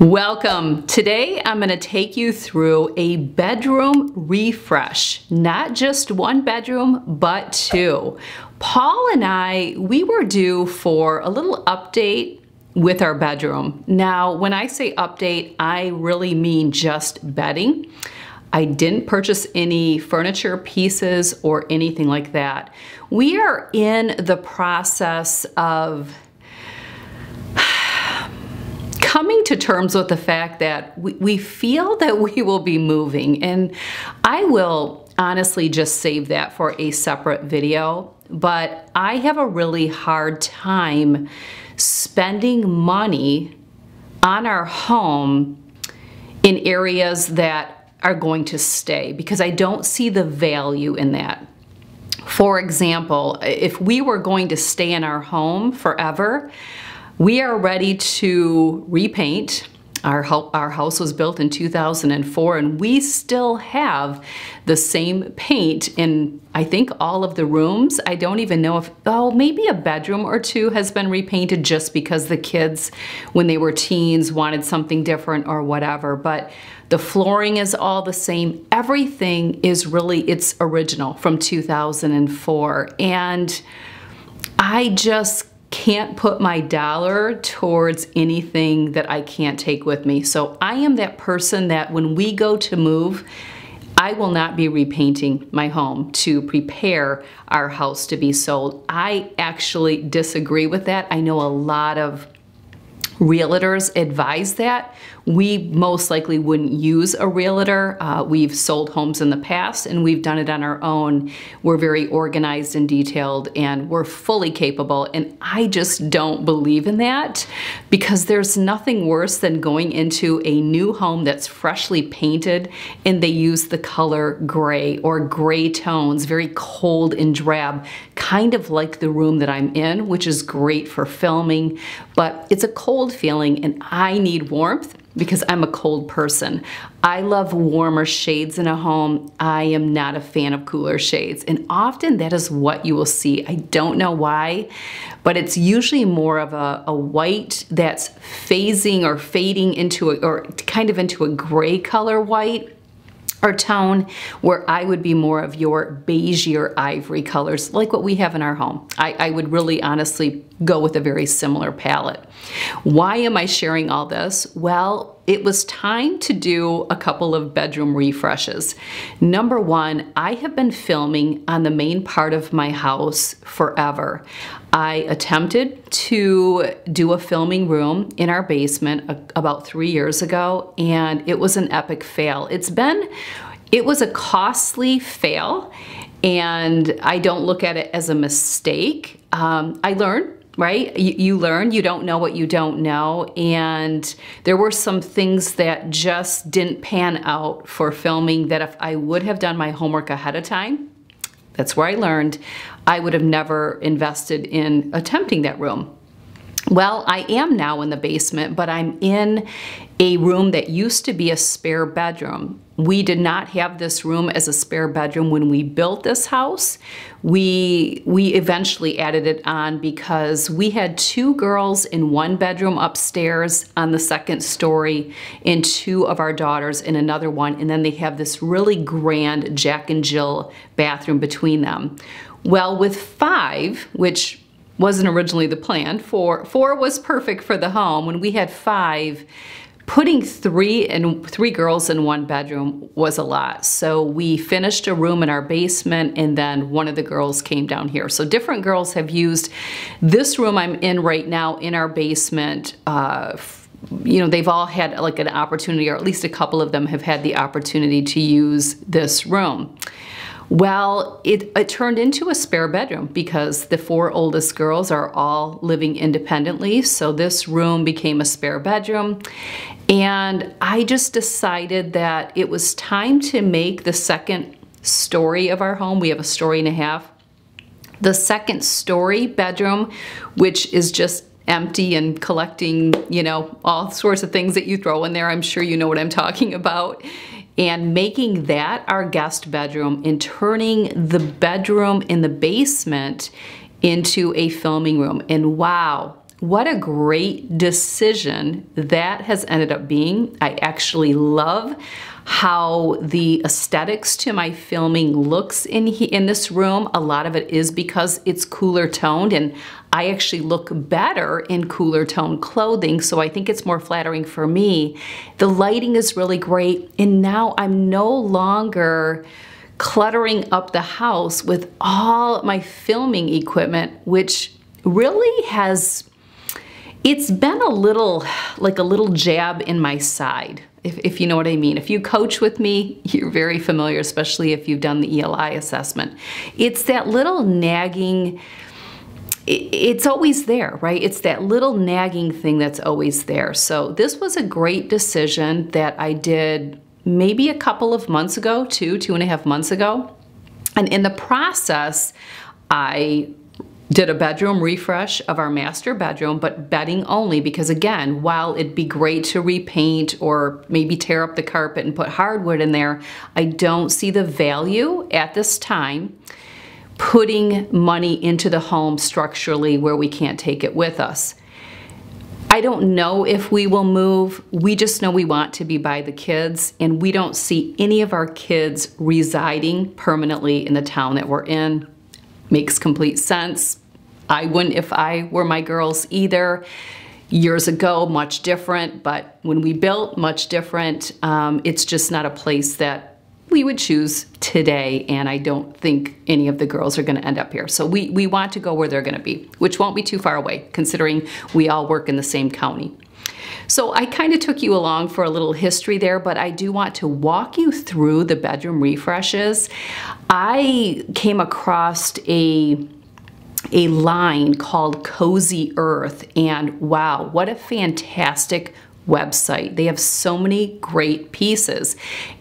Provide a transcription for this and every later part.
Welcome. Today I'm going to take you through a bedroom refresh. Not just one bedroom, but two. Paul and I, we were due for a little update with our bedroom. Now, when I say update, I really mean just bedding. I didn't purchase any furniture pieces or anything like that. We are in the process of coming to terms with the fact that we, we feel that we will be moving and I will honestly just save that for a separate video but I have a really hard time spending money on our home in areas that are going to stay because I don't see the value in that. For example, if we were going to stay in our home forever, we are ready to repaint. Our, our house was built in 2004 and we still have the same paint in I think all of the rooms. I don't even know if, oh, maybe a bedroom or two has been repainted just because the kids, when they were teens, wanted something different or whatever. But the flooring is all the same. Everything is really, it's original from 2004. And I just can't put my dollar towards anything that I can't take with me. So I am that person that when we go to move, I will not be repainting my home to prepare our house to be sold. I actually disagree with that. I know a lot of realtors advise that. We most likely wouldn't use a realtor. Uh, we've sold homes in the past and we've done it on our own. We're very organized and detailed and we're fully capable and I just don't believe in that because there's nothing worse than going into a new home that's freshly painted and they use the color gray or gray tones, very cold and drab, kind of like the room that I'm in, which is great for filming, but it's a cold feeling and I need warmth because I'm a cold person. I love warmer shades in a home. I am not a fan of cooler shades. And often that is what you will see. I don't know why, but it's usually more of a, a white that's phasing or fading into a, or kind of into a gray color white or tone where I would be more of your beige or ivory colors like what we have in our home. I, I, would really honestly go with a very similar palette. Why am I sharing all this? Well, it was time to do a couple of bedroom refreshes. Number one, I have been filming on the main part of my house forever. I attempted to do a filming room in our basement about three years ago, and it was an epic fail. It's been, it was a costly fail, and I don't look at it as a mistake. Um, I learned right? You, you, learn, you don't know what you don't know. And there were some things that just didn't pan out for filming that if I would have done my homework ahead of time, that's where I learned, I would have never invested in attempting that room. Well, I am now in the basement, but I'm in a room that used to be a spare bedroom. We did not have this room as a spare bedroom when we built this house. We, we eventually added it on because we had two girls in one bedroom upstairs on the second story and two of our daughters in another one. And then they have this really grand Jack and Jill bathroom between them. Well, with five, which wasn't originally the plan, four, four was perfect for the home. When we had five, putting three and three girls in one bedroom was a lot. So we finished a room in our basement and then one of the girls came down here. So different girls have used this room I'm in right now in our basement uh, you know, they've all had like an opportunity, or at least a couple of them have had the opportunity to use this room. Well, it, it, turned into a spare bedroom because the four oldest girls are all living independently. So this room became a spare bedroom. And I just decided that it was time to make the second story of our home. We have a story and a half. The second story bedroom, which is just empty and collecting, you know, all sorts of things that you throw in there. I'm sure you know what I'm talking about and making that our guest bedroom and turning the bedroom in the basement into a filming room. And wow, what a great decision that has ended up being. I actually love how the aesthetics to my filming looks in, in this room. A lot of it is because it's cooler toned and I actually look better in cooler toned clothing, so I think it's more flattering for me. The lighting is really great, and now I'm no longer cluttering up the house with all my filming equipment, which really has it's been a little like a little jab in my side if, if, you know what I mean. If you coach with me, you're very familiar, especially if you've done the ELI assessment. It's that little nagging, it's always there, right? It's that little nagging thing that's always there. So this was a great decision that I did maybe a couple of months ago, two, two and a half months ago. And in the process, I did a bedroom refresh of our master bedroom, but bedding only because again, while it'd be great to repaint or maybe tear up the carpet and put hardwood in there, I don't see the value at this time putting money into the home structurally where we can't take it with us. I don't know if we will move. We just know we want to be by the kids and we don't see any of our kids residing permanently in the town that we're in makes complete sense. I wouldn't if I were my girls either. Years ago, much different, but when we built, much different. Um, it's just not a place that we would choose today, and I don't think any of the girls are gonna end up here. So we, we want to go where they're gonna be, which won't be too far away, considering we all work in the same county. So I kind of took you along for a little history there, but I do want to walk you through the bedroom refreshes. I came across a a line called Cozy Earth and wow, what a fantastic website. They have so many great pieces.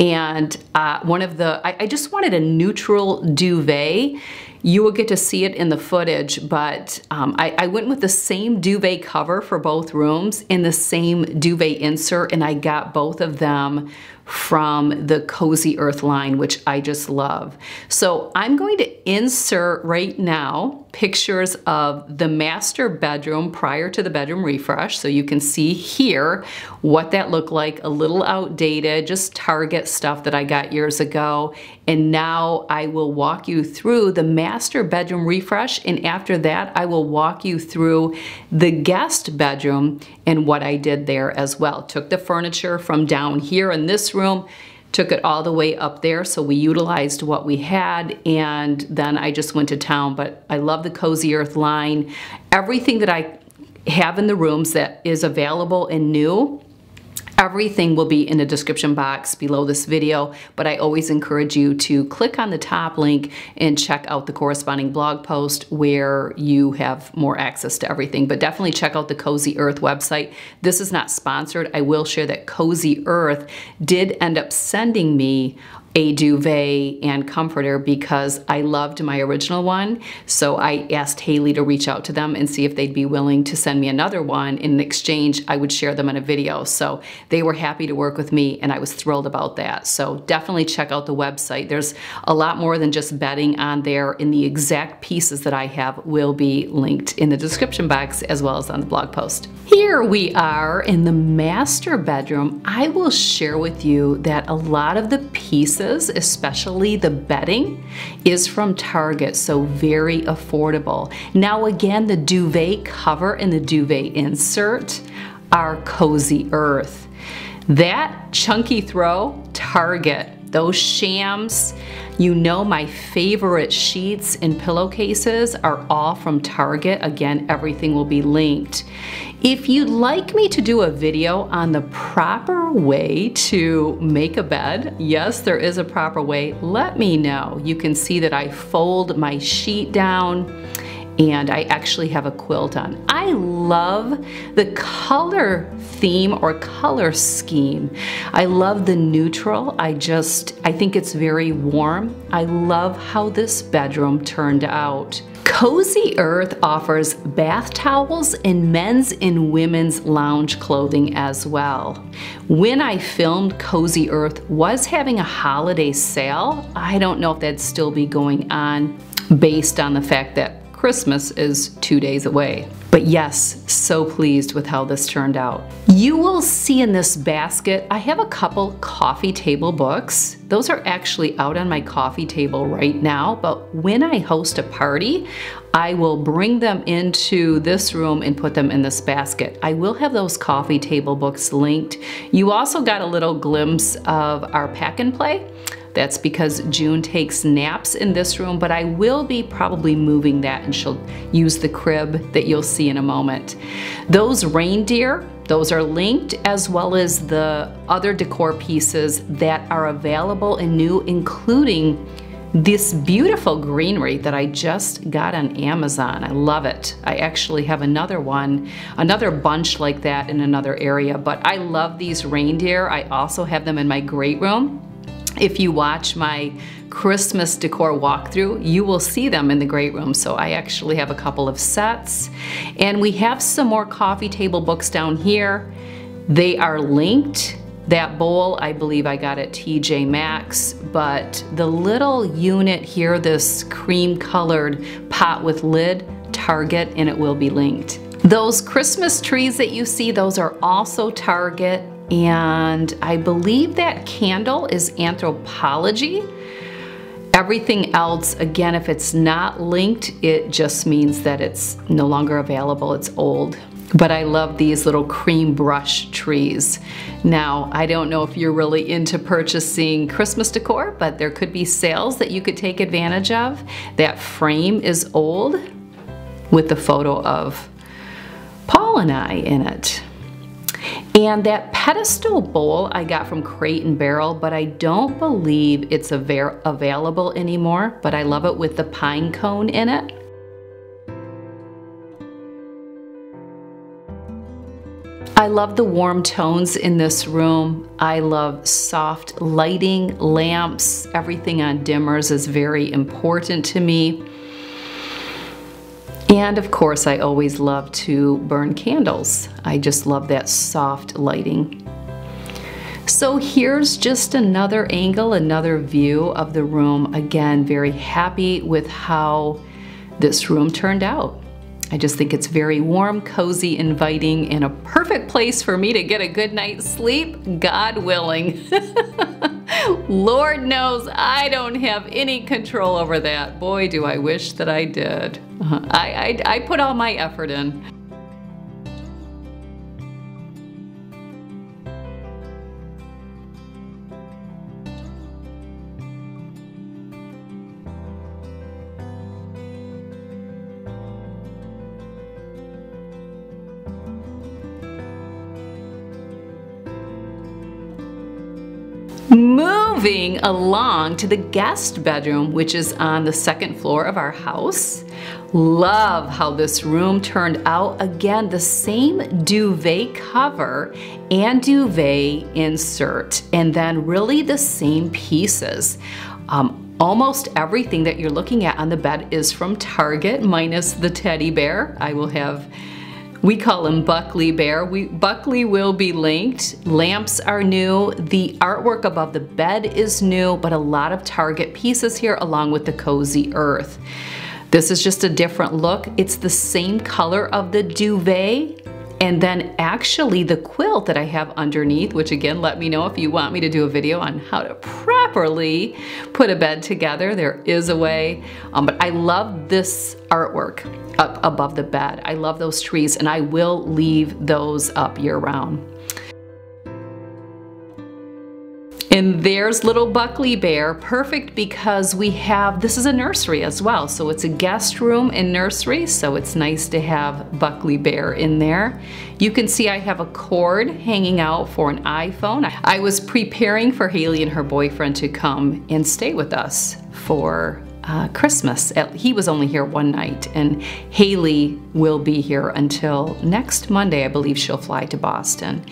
And uh, one of the, I, I just wanted a neutral duvet you will get to see it in the footage, but um, I, I, went with the same duvet cover for both rooms and the same duvet insert, and I got both of them from the Cozy Earth line, which I just love. So I'm going to insert right now pictures of the master bedroom prior to the bedroom refresh. So you can see here what that looked like, a little outdated, just Target stuff that I got years ago. And now I will walk you through the master bedroom refresh. And after that, I will walk you through the guest bedroom and what I did there as well. Took the furniture from down here in this room, took it all the way up there. So we utilized what we had and then I just went to town. But I love the Cozy Earth line. Everything that I have in the rooms that is available and new Everything will be in the description box below this video, but I always encourage you to click on the top link and check out the corresponding blog post where you have more access to everything. But definitely check out the Cozy Earth website. This is not sponsored. I will share that Cozy Earth did end up sending me a duvet and comforter because I loved my original one. So I asked Haley to reach out to them and see if they'd be willing to send me another one. In exchange, I would share them in a video. So they were happy to work with me and I was thrilled about that. So definitely check out the website. There's a lot more than just bedding on there and the exact pieces that I have will be linked in the description box as well as on the blog post. Here we are in the master bedroom. I will share with you that a lot of the pieces especially the bedding, is from Target, so very affordable. Now again, the duvet cover and the duvet insert are Cozy Earth. That chunky throw, Target. Those shams, you know my favorite sheets and pillowcases are all from Target. Again, everything will be linked. If you'd like me to do a video on the proper way to make a bed, yes, there is a proper way, let me know. You can see that I fold my sheet down and I actually have a quilt on. I love the color theme or color scheme. I love the neutral. I just, I think it's very warm. I love how this bedroom turned out. Cozy Earth offers bath towels and men's and women's lounge clothing as well. When I filmed Cozy Earth was having a holiday sale. I don't know if that'd still be going on based on the fact that Christmas is two days away. But yes, so pleased with how this turned out. You will see in this basket, I have a couple coffee table books. Those are actually out on my coffee table right now, but when I host a party, I will bring them into this room and put them in this basket. I will have those coffee table books linked. You also got a little glimpse of our pack and play. That's because June takes naps in this room, but I will be probably moving that and she'll use the crib that you'll see in a moment. Those reindeer, those are linked as well as the other decor pieces that are available and new, including this beautiful greenery that I just got on Amazon. I love it. I actually have another one, another bunch like that in another area, but I love these reindeer. I also have them in my great room. If you watch my Christmas decor walkthrough, you will see them in the great room. So I actually have a couple of sets. And we have some more coffee table books down here. They are linked. That bowl, I believe I got at TJ Maxx, but the little unit here, this cream colored pot with lid, Target, and it will be linked. Those Christmas trees that you see, those are also Target. And I believe that candle is Anthropologie. Everything else, again, if it's not linked, it just means that it's no longer available, it's old. But I love these little cream brush trees. Now, I don't know if you're really into purchasing Christmas decor, but there could be sales that you could take advantage of. That frame is old with the photo of Paul and I in it. And that pedestal bowl I got from Crate and Barrel, but I don't believe it's available anymore, but I love it with the pine cone in it. I love the warm tones in this room. I love soft lighting, lamps, everything on dimmers is very important to me. And of course, I always love to burn candles. I just love that soft lighting. So here's just another angle, another view of the room. Again, very happy with how this room turned out. I just think it's very warm, cozy, inviting, and a perfect place for me to get a good night's sleep, God willing. Lord knows I don't have any control over that. Boy, do I wish that I did. Uh-huh. I, I, I put all my effort in. Moving along to the guest bedroom, which is on the second floor of our house. Love how this room turned out. Again, the same duvet cover and duvet insert, and then really the same pieces. Um, almost everything that you're looking at on the bed is from Target, minus the teddy bear. I will have we call him Buckley Bear. We, Buckley will be linked. Lamps are new. The artwork above the bed is new, but a lot of Target pieces here along with the cozy earth. This is just a different look. It's the same color of the duvet, and then actually the quilt that I have underneath, which again, let me know if you want me to do a video on how to properly put a bed together. There is a way, um, but I love this artwork up above the bed. I love those trees and I will leave those up year round. And there's little Buckley Bear, perfect because we have, this is a nursery as well. So it's a guest room and nursery, so it's nice to have Buckley Bear in there. You can see I have a cord hanging out for an iPhone. I was preparing for Haley and her boyfriend to come and stay with us for uh, Christmas. He was only here one night, and Haley will be here until next Monday. I believe she'll fly to Boston.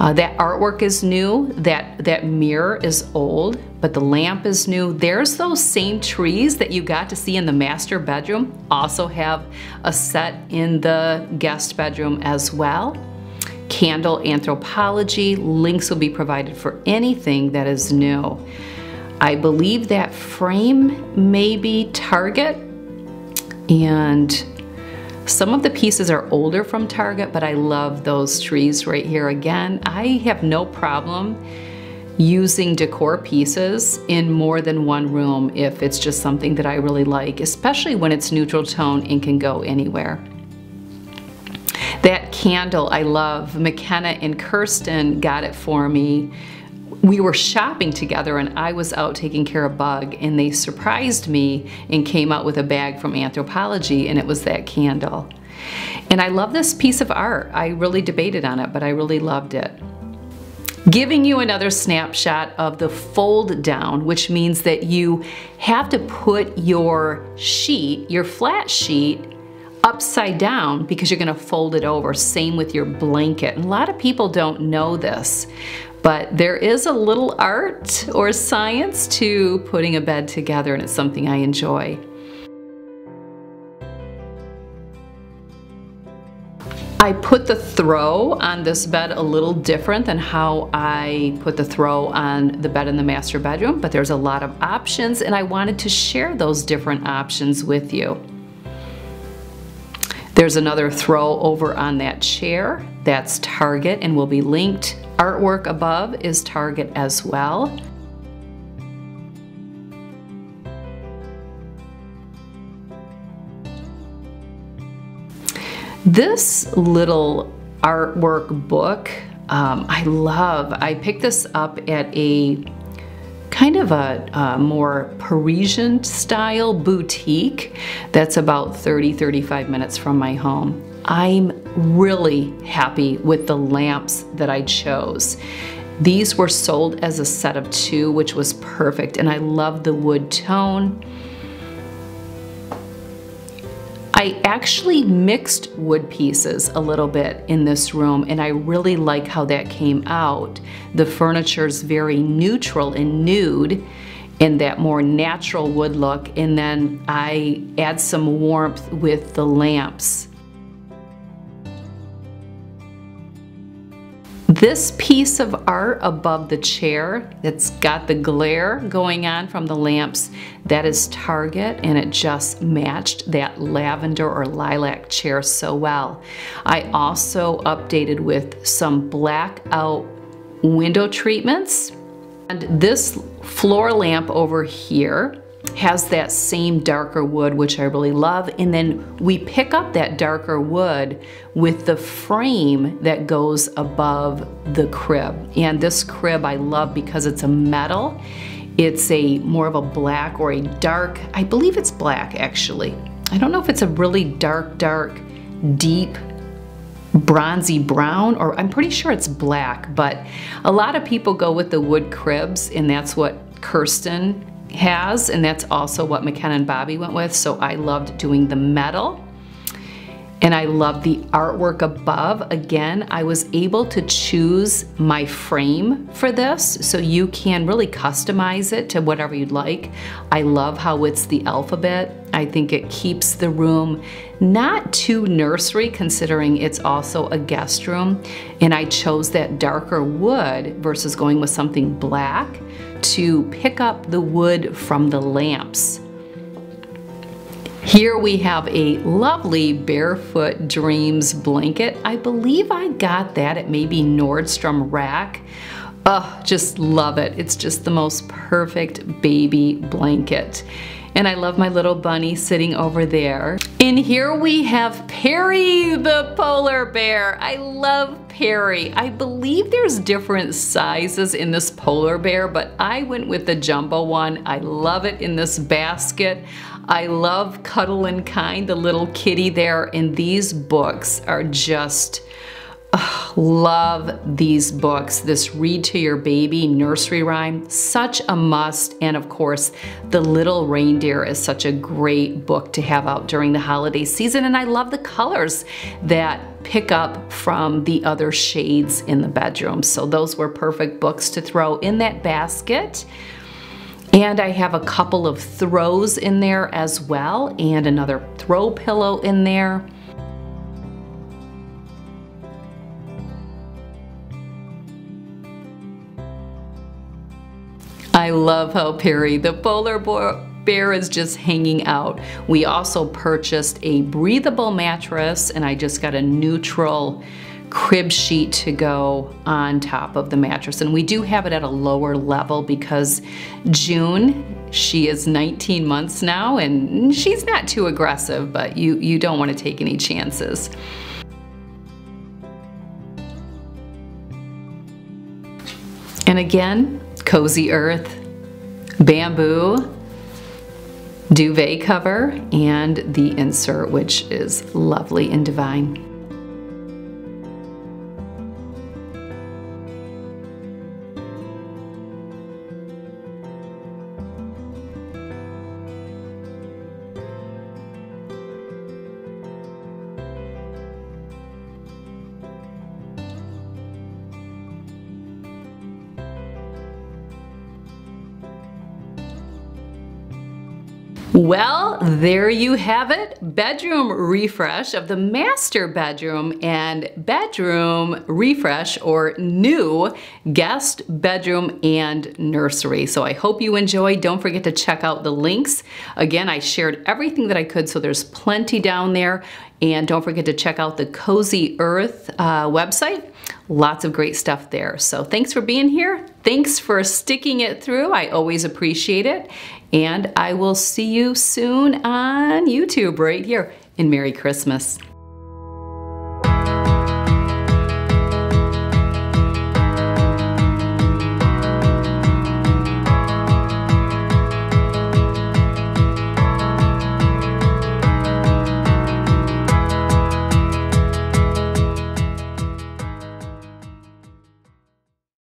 Uh, that artwork is new. That that mirror is old, but the lamp is new. There's those same trees that you got to see in the master bedroom. Also have a set in the guest bedroom as well candle Anthropologie. Links will be provided for anything that is new. I believe that frame may be Target. And some of the pieces are older from Target, but I love those trees right here. Again, I have no problem using decor pieces in more than one room if it's just something that I really like, especially when it's neutral tone and can go anywhere. That candle I love. McKenna and Kirsten got it for me. We were shopping together and I was out taking care of Bug and they surprised me and came out with a bag from Anthropologie and it was that candle. And I love this piece of art. I really debated on it, but I really loved it giving you another snapshot of the fold down, which means that you have to put your sheet, your flat sheet, upside down because you're gonna fold it over. Same with your blanket. And a lot of people don't know this, but there is a little art or science to putting a bed together and it's something I enjoy. I put the throw on this bed a little different than how I put the throw on the bed in the master bedroom, but there's a lot of options and I wanted to share those different options with you. There's another throw over on that chair. That's Target and will be linked. Artwork above is Target as well. This little artwork book, um, I love. I picked this up at a kind of a, a, more Parisian style boutique that's about 30, 35 minutes from my home. I'm really happy with the lamps that I chose. These were sold as a set of two, which was perfect, and I love the wood tone. I actually mixed wood pieces a little bit in this room and I really like how that came out. The furniture is very neutral and nude in that more natural wood look and then I add some warmth with the lamps This piece of art above the chair that's got the glare going on from the lamps, that is Target and it just matched that lavender or lilac chair so well. I also updated with some blackout window treatments. And this floor lamp over here has that same darker wood, which I really love. And then we pick up that darker wood with the frame that goes above the crib. And this crib I love because it's a metal. It's a more of a black or a dark, I believe it's black actually. I don't know if it's a really dark, dark, deep bronzy brown or I'm pretty sure it's black but a lot of people go with the wood cribs and that's what Kirsten has, and that's also what McKenna and Bobby went with, so I loved doing the metal. And I love the artwork above. Again, I was able to choose my frame for this, so you can really customize it to whatever you'd like. I love how it's the alphabet. I think it keeps the room not too nursery considering it's also a guest room. And I chose that darker wood versus going with something black to pick up the wood from the lamps. Here we have a lovely Barefoot Dreams blanket. I believe I got that at maybe Nordstrom Rack. Oh, just love it. It's just the most perfect baby blanket. And I love my little bunny sitting over there. And here we have Perry the polar bear. I love Perry. I believe there's different sizes in this polar bear, but I went with the jumbo one. I love it in this basket. I love Cuddle and Kind, the little kitty there, and these books are just love these books. This Read to Your Baby nursery rhyme, such a must. And of course, The Little Reindeer is such a great book to have out during the holiday season. And I love the colors that pick up from the other shades in the bedroom. So those were perfect books to throw in that basket. And I have a couple of throws in there as well and another throw pillow in there. I love how Perry the polar bear is just hanging out. We also purchased a breathable mattress and I just got a neutral crib sheet to go on top of the mattress. And we do have it at a lower level because June, she is 19 months now and she's not too aggressive, but you, you don't want to take any chances. And again, Cozy Earth, bamboo, duvet cover, and the insert, which is lovely and divine. There you have it. Bedroom refresh of the master bedroom and bedroom refresh or new guest bedroom and nursery. So I hope you enjoy. Don't forget to check out the links. Again, I shared everything that I could, so there's plenty down there. And don't forget to check out the Cozy Earth uh, website. Lots of great stuff there. So thanks for being here. Thanks for sticking it through. I always appreciate it. And I will see you soon on YouTube right here. And Merry Christmas.